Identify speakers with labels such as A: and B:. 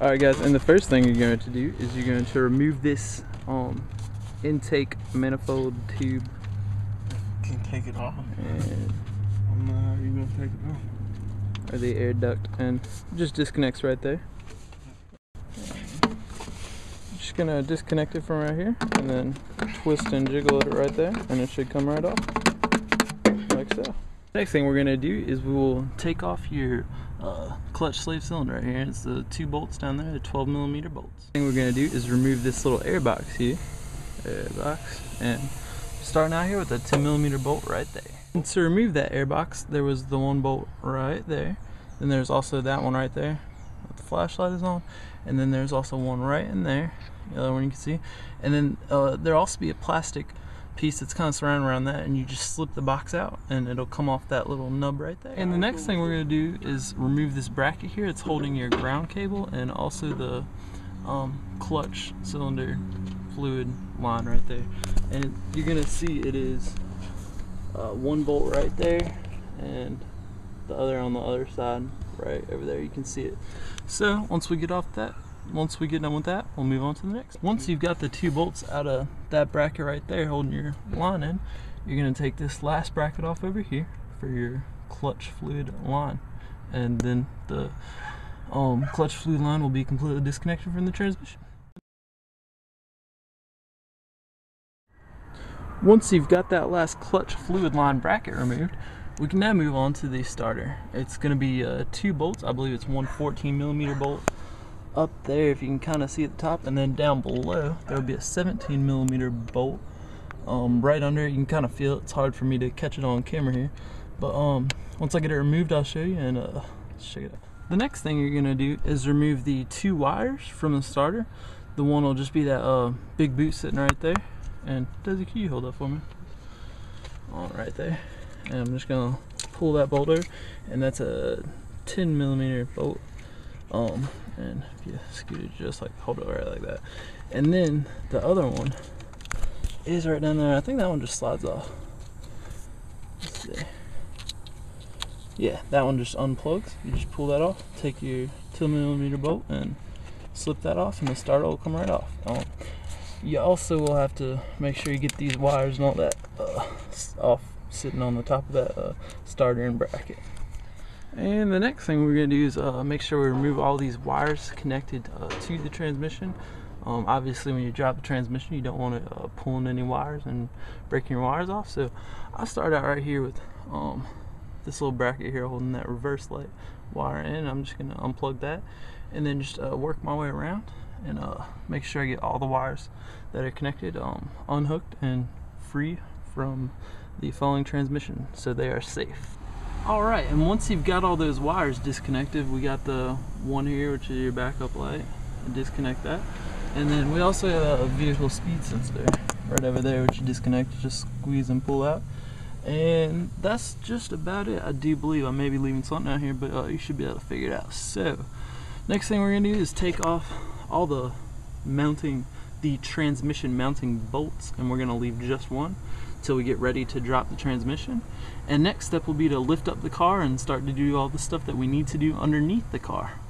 A: Alright guys, and the first thing you're going to do is you're going to remove this um, intake manifold tube
B: Can take it off.
A: and
B: I don't know how you gonna take it off.
A: or the air duct and just disconnects right there. Just gonna disconnect it from right here and then twist and jiggle it right there and it should come right off like so. Next thing we're gonna do is we will take off your uh, clutch slave cylinder right here. It's the two bolts down there, the 12 millimeter bolts. thing we're gonna do is remove this little air box here, air box, and starting out here with a 10 millimeter bolt right there. And to remove that air box, there was the one bolt right there. Then there's also that one right there the flashlight is on. And then there's also one right in there, the other one you can see. And then uh, there'll also be a plastic piece that's kind of surrounded around that and you just slip the box out and it'll come off that little nub right there. And the next thing we're going to do is remove this bracket here. It's holding your ground cable and also the um, clutch cylinder fluid line right there. And you're going to see it is uh, one bolt right there and the other on the other side right over there you can see it so once we get off that once we get done with that we'll move on to the next once you've got the two bolts out of that bracket right there holding your line in you're going to take this last bracket off over here for your clutch fluid line and then the um, clutch fluid line will be completely disconnected from the transmission Once you've got that last clutch fluid line bracket removed, we can now move on to the starter. It's going to be uh, two bolts. I believe it's one 14 millimeter bolt up there, if you can kind of see at the top, and then down below there will be a 17 millimeter bolt um, right under it. You can kind of feel it. It's hard for me to catch it on camera here, but um, once I get it removed, I'll show you and uh, check it out. The next thing you're gonna do is remove the two wires from the starter. The one will just be that uh, big boot sitting right there. And Desi, can you hold that for me? On right there. And I'm just gonna pull that bolt over, and that's a 10 millimeter bolt. Um, and if you scoot it just like hold it right like that, and then the other one is right down there. I think that one just slides off. Yeah, that one just unplugs. You just pull that off, take your 2 millimeter bolt, and slip that off, and the starter will come right off. Um, you also will have to make sure you get these wires and all that uh, off sitting on the top of that uh, starter and bracket. And the next thing we're going to do is uh, make sure we remove all these wires connected uh, to the transmission. Um, obviously, when you drop the transmission, you don't want to uh, pulling any wires and breaking your wires off. So I start out right here with um, this little bracket here holding that reverse light wire in. I'm just going to unplug that and then just uh, work my way around and uh, make sure I get all the wires that are connected um, unhooked and free from the falling transmission so they are safe. Alright, and once you've got all those wires disconnected, we got the one here, which is your backup light, disconnect that. And then we also have a vehicle speed sensor right over there, which you disconnect, just squeeze and pull out. And that's just about it. I do believe I may be leaving something out here, but uh, you should be able to figure it out. So, next thing we're gonna do is take off all the mounting, the transmission mounting bolts, and we're gonna leave just one till we get ready to drop the transmission. And next step will be to lift up the car and start to do all the stuff that we need to do underneath the car.